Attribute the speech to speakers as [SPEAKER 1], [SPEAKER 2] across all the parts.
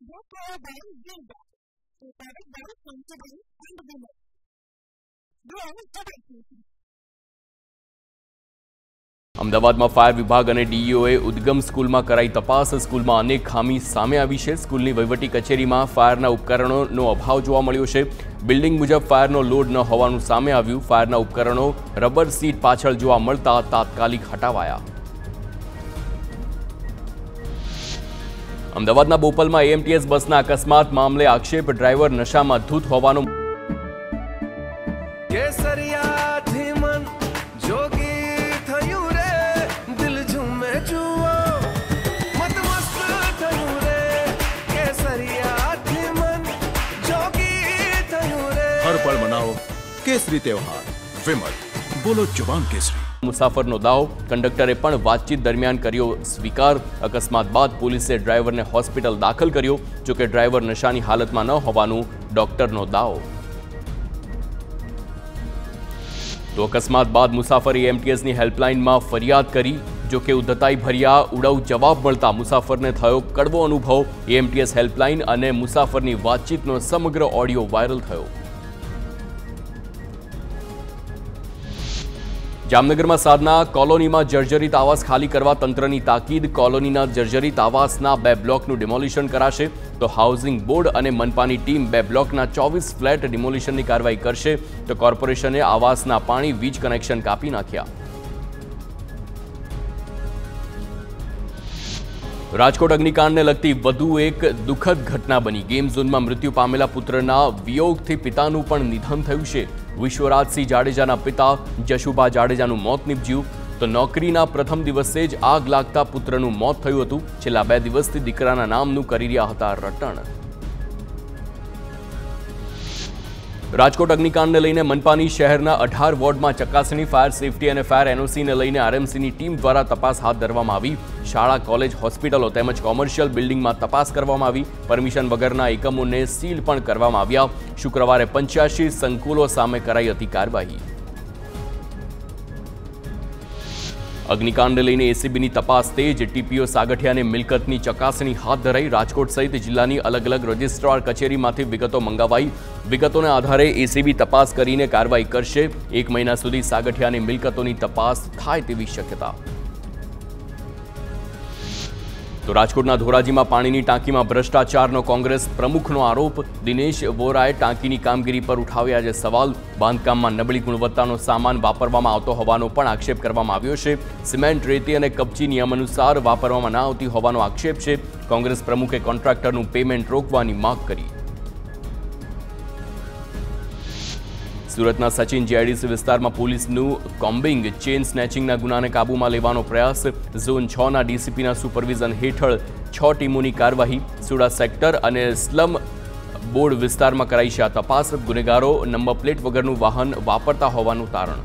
[SPEAKER 1] Therefore, So that. Is very Sensible and Women. Then, double
[SPEAKER 2] અમદાવાદમાં fire વિભાગ અને ડીઈઓએ ઉદ્ગમ સ્કૂલમાં કરાઈ તપાસ. સ્કૂલમાં અનેક ખામી સામે આવી છે. સ્કૂલની વહીવટી કચેરીમાં ફાયરના ઉપકરણોનો અભાવ જોવા મળ્યો છે. બિલ્ડિંગ મુજબ ફાયરનો લોડ ન હોવાનું સામે આવ્યું. ફાયરના ઉપકરણો રબર સીટ પાછળ જોવા મળતા તાત્કાલિક હટાવાયા. અમદાવાદના બોપલમાં એએમટીએસ બસના અકસ્માત મામલે આક્ષેપ ડ્રાઈવર નશામાં ધૂત હોવાનો
[SPEAKER 3] કેસરિયાથી મન જોગી થયું રે દિલ ઝૂમે જુઓ મત મસ્ત થયું રે. કેસરિયાથી મન જોગી થયું રે.
[SPEAKER 4] હર પળ મનાવો કેસરી તહેવાર વિમલ બોલો જુબાન કેસરી.
[SPEAKER 2] મુસાફરનો દાવ. કંડક્ટરે પણ વાતચીત દરમિયાન કર્યો સ્વીકાર. અકસ્માત બાદ પોલીસે ડ્રાઈવરને હોસ્પિટલ દાખલ કર્યો, જોકે ડ્રાઈવર નશાની હાલતમાં ન હોવાનું ડોક્ટરનો દાવો. તો અકસ્માત બાદ મુસાફરે એમટીએસની હેલ્પલાઇનમાં ફરિયાદ કરી, જોકે ઉદ્ધતાઈ ભર્યા ઉડાઉ જવાબ મળતા મુસાફરને થયો કડવો અનુભવ. એમટીએસ હેલ્પલાઇન અને મુસાફરની વાતચીતનો સમગ્ર ઓડિયો વાયરલ થયો. જામનગરમાં સાધના કોલોનીમાં જર્જરિત આવાસ ખાલી કરવા તંત્રની તાકીદ. કોલોનીના જર્જરિત આવાસના બે બ્લોકનું ડિમોલિશન કરાશે. તો હાઉસિંગ બોર્ડ અને મનપાની ટીમ બે બ્લોકના ચોવીસ ફ્લેટ ડિમોલિશનની કાર્યવાહી કરશે. તો કોર્પોરેશને આવાસના પાણી, વીજ કનેક્શન કાપી નાખ્યા. રાજકોટ અગ્નિકાંડને લગતી વધુ એક દુઃખદ ઘટના બની. ગેમ ઝોનમાં મૃત્યુ પામેલા પુત્રના વિયોગથી પિતાનું પણ નિધન થયું છે. વિશ્વરાજસિંહ જાડેજાના પિતા જશુભા જાડેજાનું મોત નીપજ્યું. તો નોકરીના પ્રથમ દિવસે જ આગ લાગતા પુત્રનું મોત થયું હતું. છેલ્લા બે દિવસથી દીકરાના નામનું કરી રહ્યા હતા રટણ. રાજકોટ અગ્નિકાંડને લઈને મનપાની શહેરના અઢાર વોર્ડમાં ચકાસણી, ફાયર સેફટી અને ફાયર એનઓસીને લઈને આરએમસીની ટીમ દ્વારા તપાસ હાથ ધરવામાં આવી. શાળા, કોલેજ, હોસ્પિટલો તેમજ કોમર્શિયલ બિલ્ડિંગમાં તપાસ કરવામાં આવી. પરમિશન વગરના એકમોને સીલ પણ કરવામાં આવ્યા. શુક્રવારે પંચ્યાસી સંકુલો સામે કરાઈ હતી કાર્યવાહી. અગ્નિકાંડને લઈને એસીબીની તપાસ તેજ ટીપીઓ સાગઠિયાને મિલકતની ચકાસણી હાથ ધરાઈ રાજકોટ સહિત જિલ્લાની અલગ અલગ રજિસ્ટ્રાર કચેરીમાંથી વિગતો મંગાવાઈ વિગતોના આધારે એસીબી તપાસ કરીને કાર્યવાહી કરશે એક મહિના સુધી સાગઠિયાની મિલકતોની તપાસ થાય તેવી શક્યતા તો રાજકોટના ધોરાજીમાં પાણીની ટાંકીમાં ભ્રષ્ટાચારનો કોંગ્રેસ પ્રમુખનો આરોપ. દિનેશ વોરાએ ટાંકીની કામગીરી પર ઉઠાવ્યા છે સવાલ. બાંધકામમાં નબળી ગુણવત્તાનો સામાન વાપરવામાં આવતો હોવાનો પણ આક્ષેપ કરવામાં આવ્યો છે. સિમેન્ટ, રેતી અને કપચી નિયમ અનુસાર વાપરવામાં ના આવતી હોવાનો આક્ષેપ છે. કોંગ્રેસ પ્રમુખે કોન્ટ્રાક્ટરનું પેમેન્ટ રોકવાની માંગ કરી. સુરતના સચિન જીઆઈડીસી વિસ્તારમાં પોલીસનું કોમ્બિંગ ચેન સ્નેચિંગના ગુનાને કાબૂમાં લેવાનો પ્રયાસ. ઝોન છ ના ડીસીપીના સુપરવિઝન હેઠળ છ ટીમોની કાર્યવાહી સુડા સેક્ટર અને સ્લમ બોર્ડ વિસ્તારમાં કરાઈ છે આ તપાસ. ગુનેગારો નંબર પ્લેટ વગરનું વાહન વાપરતા હોવાનું તારણ.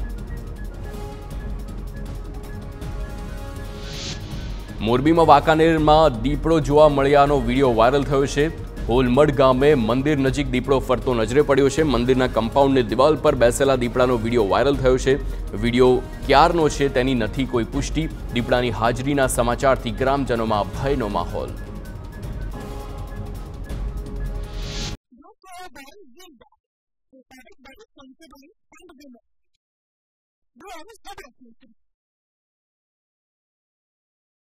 [SPEAKER 2] મોરબીમાં વાંકાનેરમાં દીપડો જોવા મળ્યાનો વીડિયો વાયરલ થયો છે. હોલમડ ગામે મંદિર નજીક દીપડો ફરતો નજરે પડ્યો છે. મંદિરના કમ્પાઉન્ડની દિવાલ પર બેસેલા દીપડાનો વીડિયો વાયરલ થયો છે. વીડિયો ક્યારનો છે તેની નથી કોઈ પુષ્ટિ. દીપડાની હાજરીના સમાચારથી ગ્રામજનોમાં ભયનો માહોલ.
[SPEAKER 1] Therefore, by Gilda, prepared